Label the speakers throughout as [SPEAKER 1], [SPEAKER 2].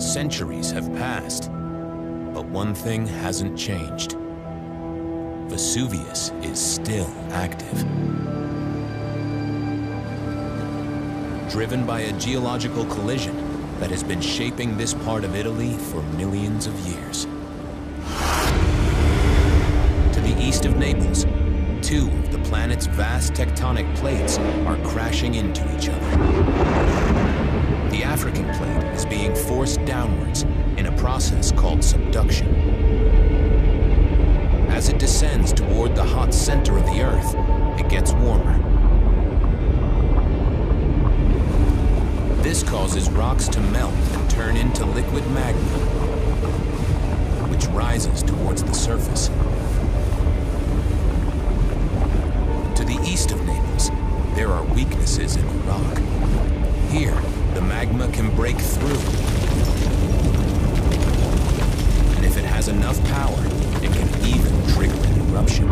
[SPEAKER 1] Centuries have passed, but one thing hasn't changed. Vesuvius is still active. Driven by a geological collision that has been shaping this part of Italy for millions of years. To the east of Naples, two of the planet's vast tectonic plates are crashing into each other. The African plate being forced downwards in a process called subduction. As it descends toward the hot center of the Earth, it gets warmer. This causes rocks to melt and turn into liquid magma, which rises towards the surface. To the east of Naples, there are weaknesses in the rock. Here, magma can break through. And if it has enough power, it can even trigger an eruption.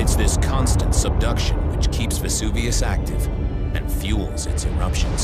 [SPEAKER 1] It's this constant subduction which keeps Vesuvius active and fuels its eruptions.